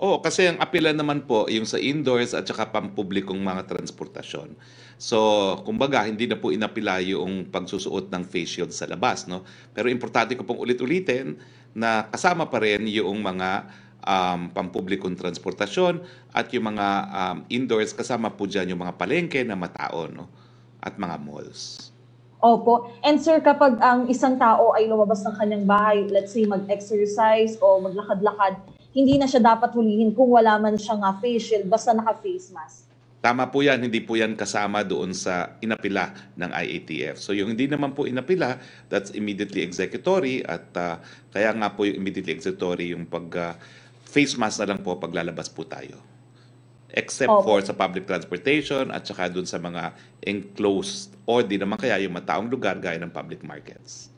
Oo, kasi ang apela naman po yung sa indoors at saka pampublikong mga transportasyon. So, kumbaga, hindi na po inapila yung pagsusuot ng face shield sa labas, no? Pero importante ko pong ulit-ulitin na kasama pa rin yung mga um, pampublikong transportasyon at yung mga um, indoors, kasama po dyan yung mga palengke na matao, no? At mga malls. Opo. And sir, kapag ang isang tao ay lumabas ng kanyang bahay, let's say mag-exercise o maglakad-lakad, hindi na siya dapat hulihin kung wala man siyang face shield, basta naka-face mask. Tama po yan, hindi po yan kasama doon sa inapila ng IATF. So yung hindi naman po inapila, that's immediately executory at uh, kaya nga po yung immediately executory yung pag uh, face mask na lang po paglalabas po tayo. Except Opo. for sa public transportation at saka doon sa mga enclosed o di naman kaya yung mataong lugar gaya ng public markets.